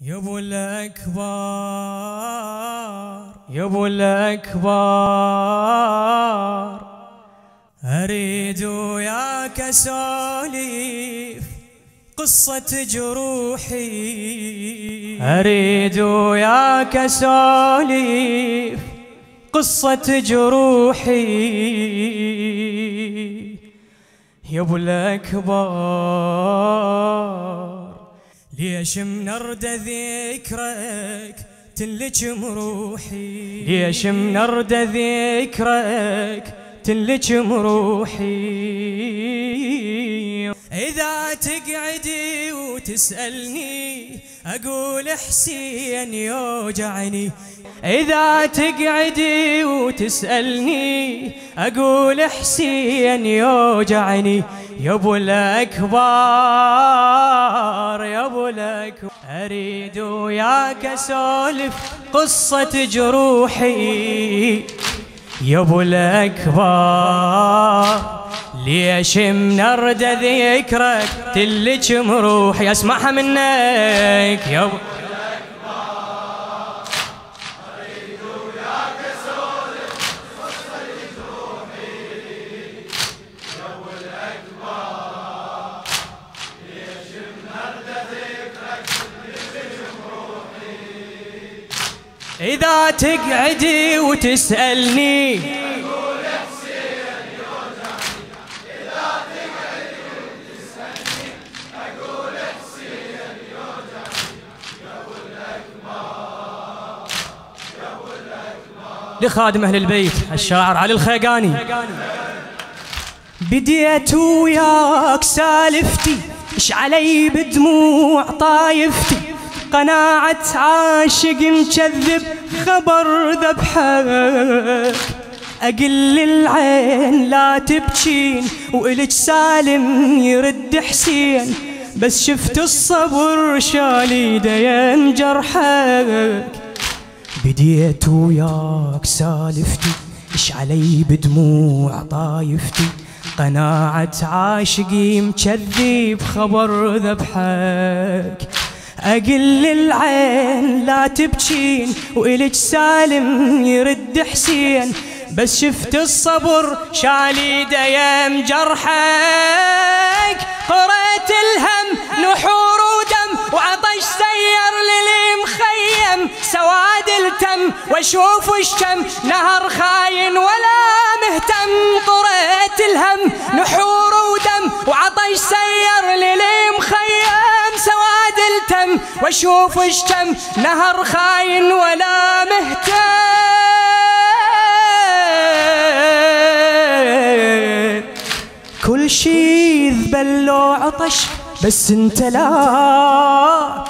يا ابو الاكبر يا ابو الاكبر أريد وياك اسولف قصة جروحي. أريد وياك اسولف قصة جروحي. يا ابو الاكبر ليش منرد ذكرك تلجم روحي ليش منرد ذكرك تلجم روحي إذا تقعدي وتسألني أقول حسين يوجعني. إذا تقعدي وتسألني أقول حسين يوجعني. يا أبو الاكبر يا أبو الاكبر أريد وياك أسولف قصة جروحي. يا أبو الأكبر ليش منرد ذكرك تلجم روحي أسمعها منك يا ابو إذا تقعدي وتسألني. لخادم أهل البيت الشاعر علي الخيقاني. بديت وياك سالفتي اش علي بدموع طايفتي؟ قناعة عاشق مكذب خبر ذبحك أقل العين لا تبكين وإلك سالم يرد حسين. بس شفت الصبر شالي دين جرحك. بديت وياك سالفتي اش علي بدموع طايفتي. قناعة عاشقي مكذب خبر ذبحك. أقل العين لا تبكين وإلك سالم يرد حسين. بس شفت الصبر شالي ديم جرحك. قريت الهم نحور ودم وعطش سير للي مخيم. سواد التم واشوف الشم نهر خاين ولا مهتم. قريت الهم نحور ودم وعطش سير للي سواد التم واشوف الشم نهر خاين ولا مهتم. كل شي ذبل عطش بس انت لا.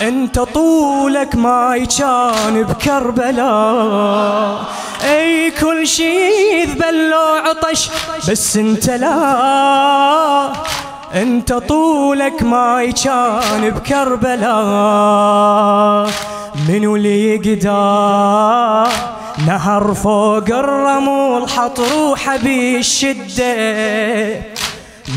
انت طولك ما كان بكربلاء. أي كل شي ذبل عطش بس انت لا. انت طولك ما كان بكربلاء. منو اللي يقدر؟ نهر فوق الرمول حط روحه بالشدة.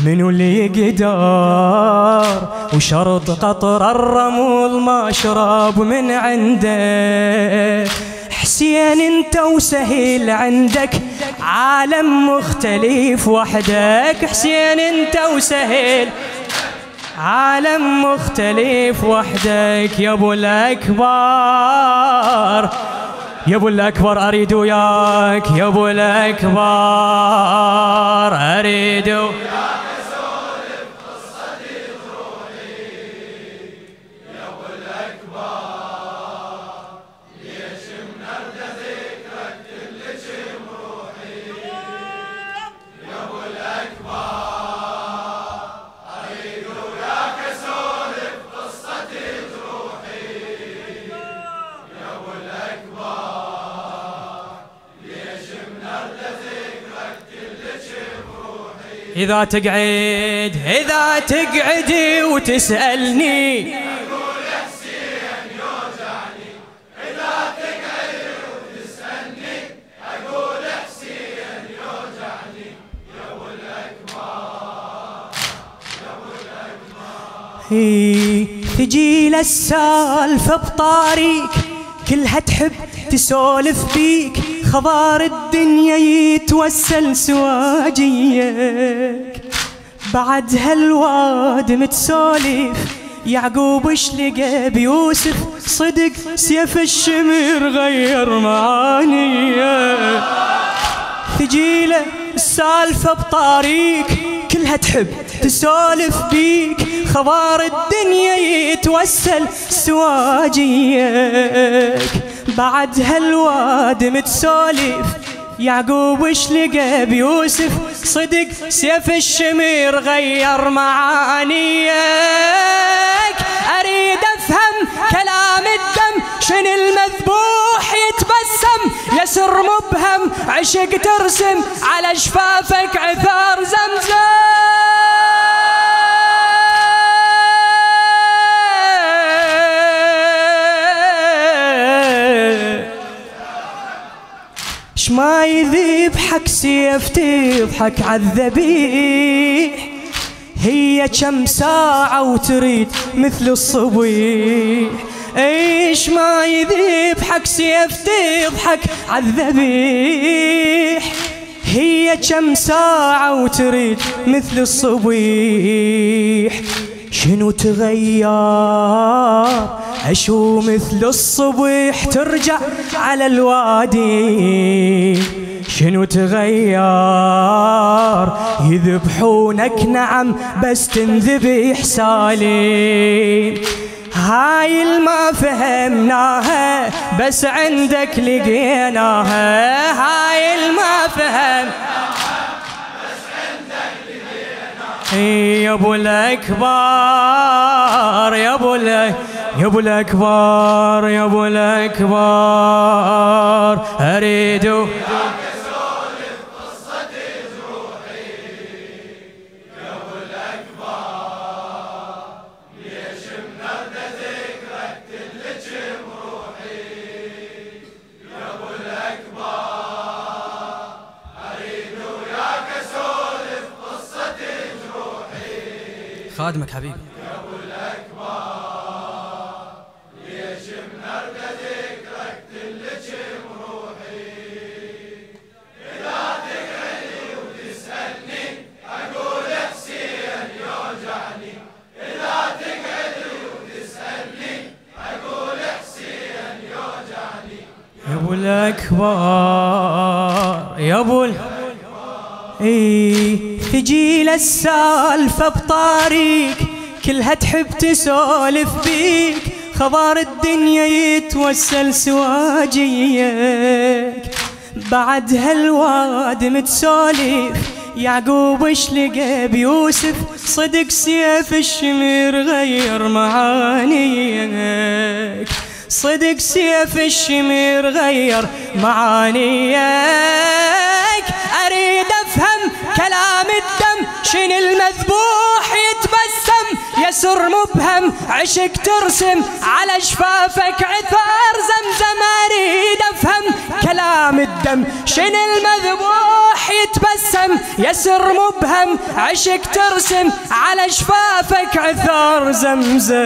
منو اللي يقدر؟ وشرط قطر الرمول ما شرب من عنده. حسين انت وسهيل عندك عالم مختلف وحدك. حسين انت وسهيل عالم مختلف وحدك. يا أبو الأكبر يا أبو الأكبر أريد وياك. يا أبو الأكبر أريد وياك إذا تقعد إذا تقعدي وتسألني. تجي للسالفة بطاريك كلها تحب تسولف بيك. خبار الدنيا يتوسل سواجيك. بعد هالوادم تسولف يعقوب اش لقى بيوسف صدق سيف الشمر غير معانيك. تجيله السالفة بطاريك كلها تحب تسولف بيك. خبار الدنيا يتوسل سواجيك. بعد هالواد متسولف. يعقوب وش لقى بيوسف؟ صدق سيف الشمير غير معانيك. أريد أفهم كلام الدم شن المذبوح يتبسم؟ يسر مبهم عشق ترسم على شفافك عثار زمزم. شما يذبحك سيف تضحك عالذبيح هي كم ساعة وتريد مثل الصبيح. إيش ما يذبحك سيف تضحك عالذبيح هي كم ساعة وتريد مثل الصبيح. شنو تغير؟ أشو مثل الصبح ترجع على الوادي. شنو تغير؟ يذبحونك نعم بس تنذبح سالم هاي الما فهمناها بس عندك لقيناها. هاي الما فهم. يا أبو الأكبر يا أبو يا أبو الأكبر يا أبو الأكبر أريد خادمك حبيبي. الاكبر يا ال- إي تجي للسالفة بطاريك كلها تحب تسولف بيك. خبار الدنيا يتوسل سواجيك. بعد هالوادم تسولف يعقوب اش لقى بيوسف؟ صدق سيف الشمر غير معانيك. صدق سيف الشمر غير معانيك. أريد أفهم كلام الدم شن المذبوح يتبسم؟ يسر مبهم عشق ترسم على شفافك عثار زمزم. أريد أفهم كلام الدم شن المذبوح يتبسم؟ يسر مبهم عشق ترسم على شفافك عثار زمزم.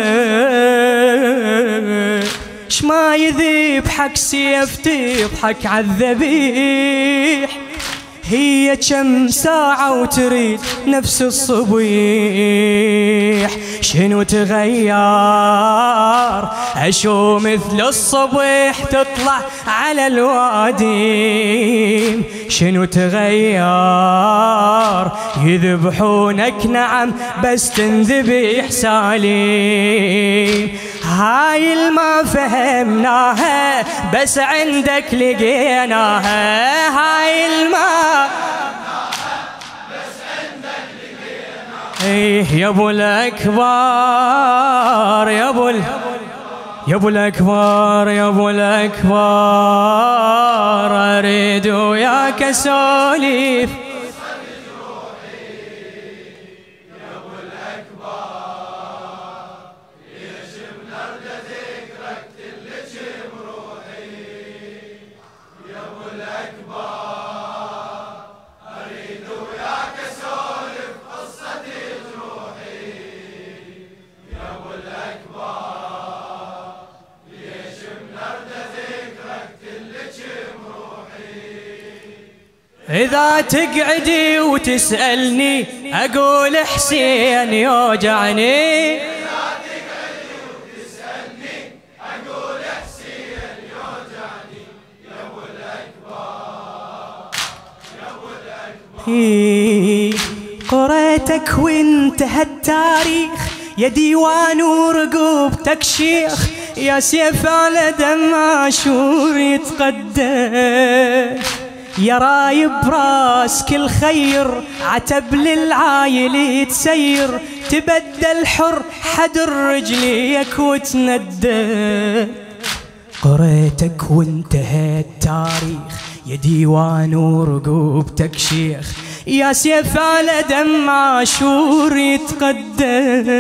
شما يذبحك سيف تضحك عالذبيح هي كم ساعة وتريد نفس الصبيح. شنو تغير؟ أشو مثل الصبح تطلع على الوادي شنو تغير؟ يذبحونك نعم بس تنذبح سالم هاي الما فهمناها بس عندك لقيناها. هاي الما إيه يا أبو الأكبر يا أبو يا أبو الأكبر يا أبو الأكبر أريد وياك اسولف إذا تقعدي وتسألني أقول حسين يوجعني. قريتك وانتهى التاريخ يا ديوان ورقوبتك شيخ يا سيف على دم عاشور يتقدم. يا رايب كل خير عتب للعايل يتسير. تبدل حر حدر رجليك وتندى قريتك وانتهى التاريخ يا ديوان ورقوبتك شيخ. يا سيف على دم عاشور يتقدم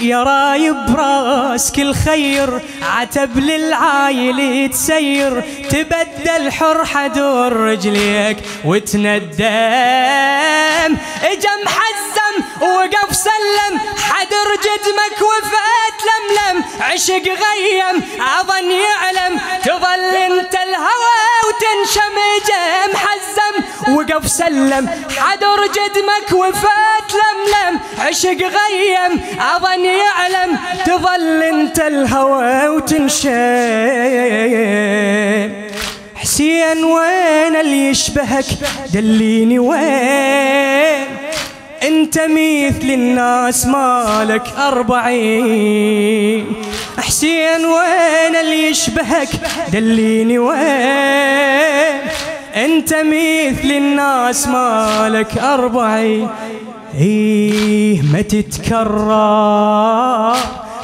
يا رايب راس كل خير عتب للعايل يتسير تبدل حر حدور رجليك وتندم. اجا محزم وقف سلم حدر جدمك وفات لملم. عشق غيم أظن يعلم. تظل انت الهوى وتنشم اجا محزم وقف سلم. حدر جدمك وفات لملم. عشق غيم أظن يعلم. تظل أنت الهوى وتنشم. حسين وين اللي يشبهك؟ دليني وين؟ أنت مثل الناس مالك أربعين. حسين وين اللي يشبهك؟ دليني وين؟ أنت مثل الناس مالك أربعين إيه ما تتكرر.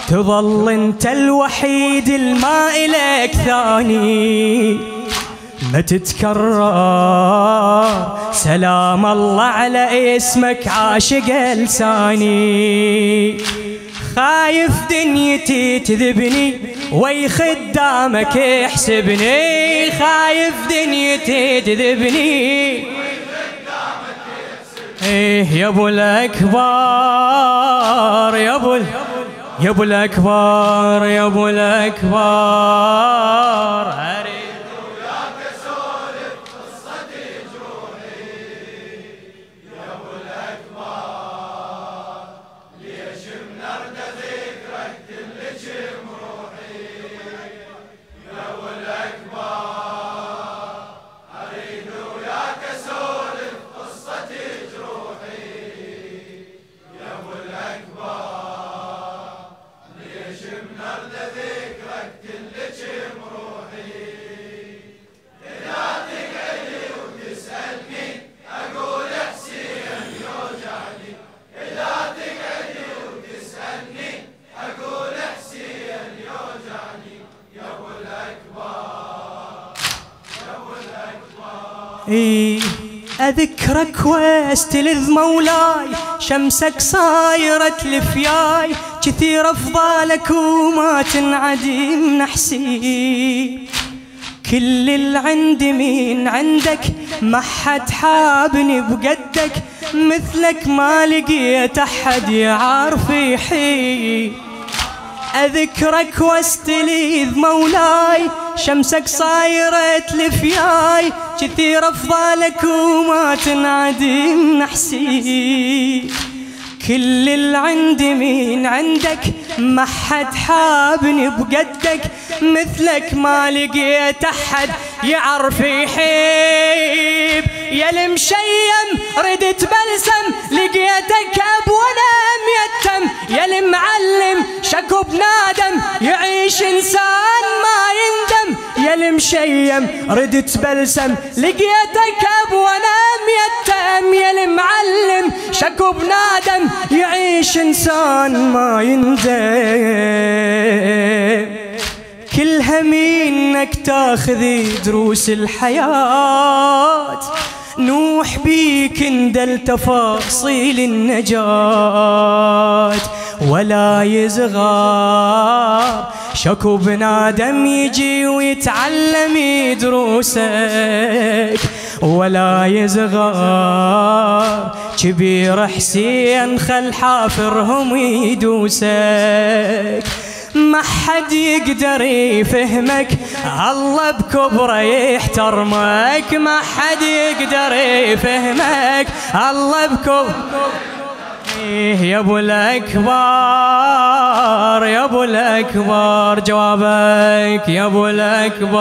تظل أنت الوحيد الما إليك ثاني. ما تتكرر. سلام الله على اسمك عاشق لساني. خايف دنيتي تذبني وي خدامك يحسبني. خايف دنيتي تذبني. إيه يا أبو الأكبر يا أبو يا أبو الأكبر يا أبو الأكبر. أذكرك وأستلذ مولاي شمسك صايرة لفياي كثير أفضالك وما تنعدم نحسي. كل اللي عندي من عندك؟ ما حد حابني بقدك. مثلك ما لقيت أحد يعرف يحيي. أذكرك وأستلذ مولاي شمسك صايرة لفياي كثير أفضالك وما تنعدم نحسي. كل اللي عندي من عندك ما حد حابني بقدك مثلك ما لقيت أحد يعرف يحب يا المشيم ردت بلسم لقيتك أب ولا ميتم يا المعلم شكو بنادم يعيش إنسان ما يا المشيم ردت بلسم. لقيتك أب ولا ميتم يا المعلم. شكو بنادم يعيش إنسان ما يندم كل همي إنك تاخذي دروس الحياة. نوح بيك اندل تفاصيل النجاة. ولا يزغار شكو بنادم يجي ويتعلم دروسك ولا يزغار كبير حسين خل حافرهم يدوسك. ما حد يقدر يفهمك. الله بكبره يحترمك. ما حد يقدر يفهمك. الله بكبره يا أبو الأكبر يا أبو الأكبر جوابك يا أبو الأكبر.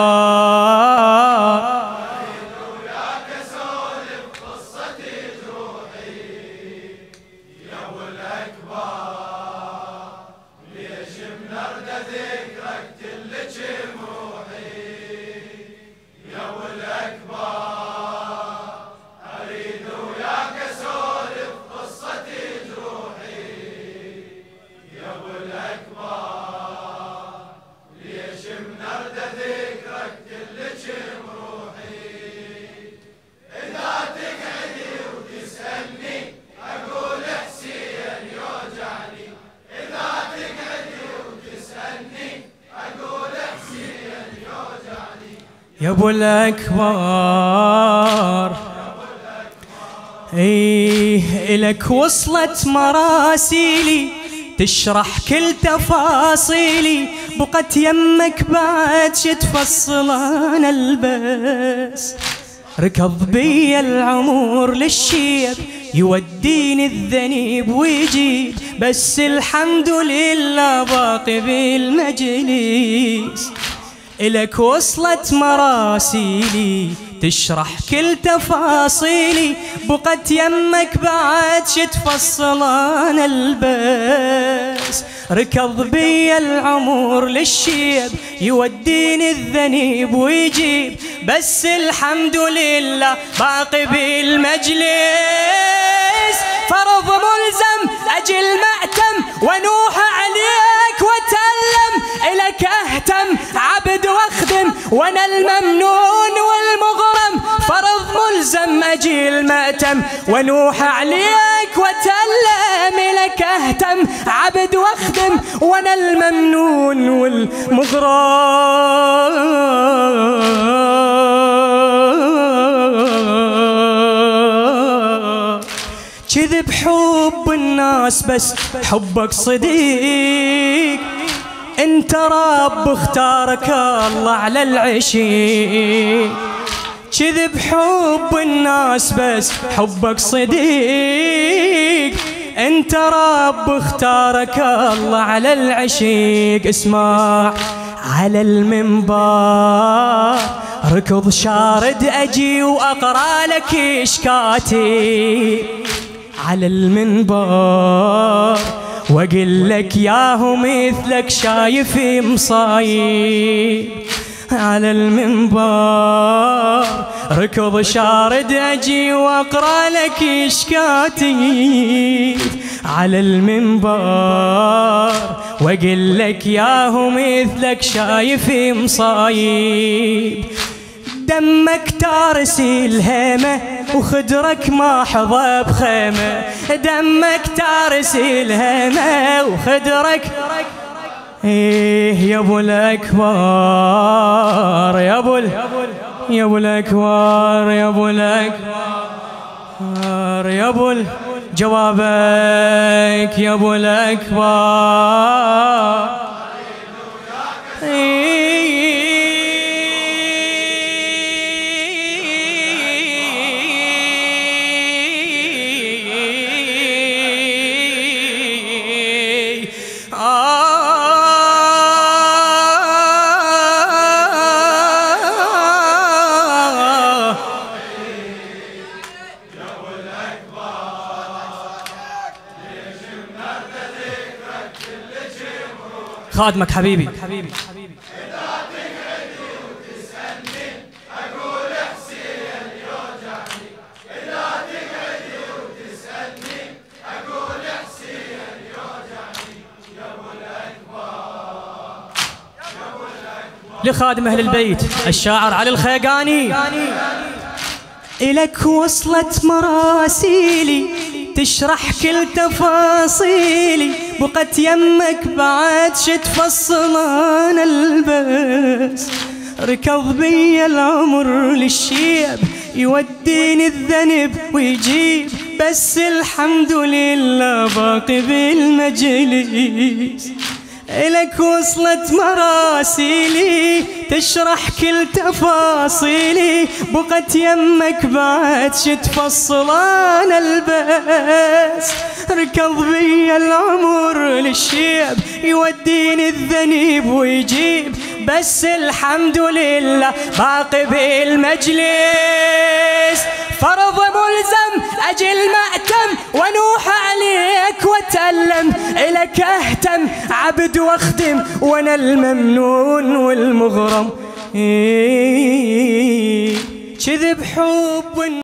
ابو الأكبر. إيه إلك وصلت مراسيلي تشرح كل تفاصيلي. بقت يمك بعد شتفصل أنا البس. ركض بي العمر للشيب يوديني الذنيب ويجيب. بس الحمد لله باقي بالمجلس. إلك وصلت مراسيلي تشرح كل تفاصيلي. بقت يمك بعد شتفصل أنا البس ركض بي العمر للشيب يوديني الذنيب ويجيب. بس الحمد لله باقي بالمجلس. فرض ملزم أجل مأتم ونوح عليك وأنا الممنون والمغرم فرض ملزم أجي المأتم. ونوح عليك وتلم لك أهتم. عبد واخدم وأنا الممنون والمغرم. كذب حب الناس بس حبك صديق. انت رب اختارك الله على العشيق. كذب حب الناس بس حبك صديق. انت رب اختارك الله على العشيق. اسمع على المنبر ركض شارد أجي وأقرأ لك إشكاتي. على المنبر واقول لك ياهو مثلك شايف مصايب. على المنبر ركض شارد أجي وأقرأ لك اشكاتي على المنبر واقول لك ياهو مثلك شايف مصايب. دمك تارسي الهيمة وخدرك ما حظى بخيمة. دمك تارسي الهيمة وخدرك. إيه يا أبو الأكبر يا أبو يا أبو الأكبر يا أبو الأكبر يا أبو جوابك يا أبو الأكبر. خادمك حبيبي. لخادم أهل البيت الشاعر علي الخيقاني. إلك وصلت مراسيلي تشرح كل تفاصيلي. بقت يمك بعد شتفصل أنا البس. ركض بي العمر للشيب يوديني الذنب ويجيب. بس الحمد لله باقي بالمجلس. إلك وصلت مراسيلي تشرح كل تفاصيلي. بقت يمك بعد شتفصل أنا البس. ركض بي العمر للشيب يوديني الذنيب ويجيب. بس الحمد لله باقي بالمجلس. فرض ملزم أجل مأتم ونوح عليك واتألم الك أهتم عبد واخدم وأنا الممنون والمغرم. إيه، كذب حب